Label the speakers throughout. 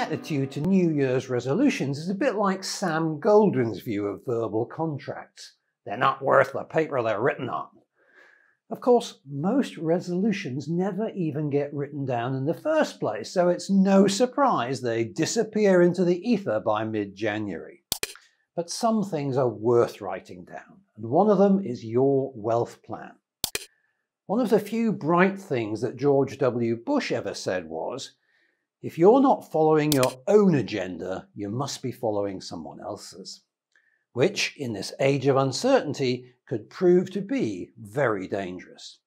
Speaker 1: attitude to New Year's resolutions is a bit like Sam Goldwyn's view of verbal contracts. They're not worth the paper they're written on. Of course, most resolutions never even get written down in the first place, so it's no surprise they disappear into the ether by mid-January. But some things are worth writing down, and one of them is your wealth plan. One of the few bright things that George W. Bush ever said was, if you're not following your own agenda, you must be following someone else's which, in this age of uncertainty, could prove to be very dangerous.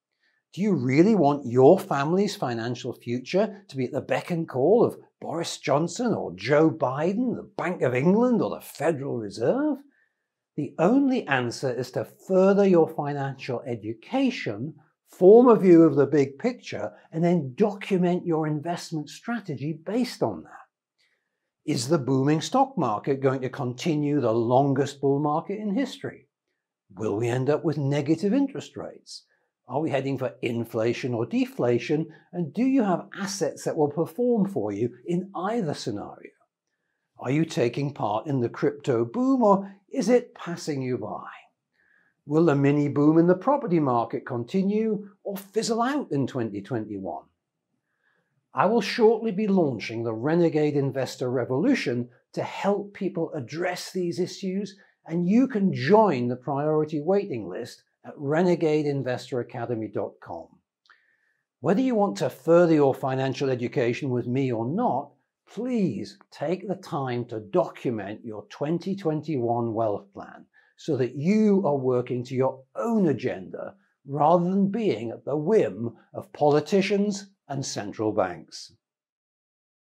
Speaker 1: Do you really want your family's financial future to be at the beck and call of Boris Johnson or Joe Biden, the Bank of England or the Federal Reserve? The only answer is to further your financial education, form a view of the big picture, and then document your investment strategy based on that. Is the booming stock market going to continue the longest bull market in history? Will we end up with negative interest rates? Are we heading for inflation or deflation? And do you have assets that will perform for you in either scenario? Are you taking part in the crypto boom or is it passing you by? Will the mini boom in the property market continue or fizzle out in 2021? I will shortly be launching the Renegade Investor Revolution to help people address these issues, and you can join the priority waiting list at renegadeinvestoracademy.com. Whether you want to further your financial education with me or not, please take the time to document your 2021 wealth plan so that you are working to your own agenda rather than being at the whim of politicians and central banks.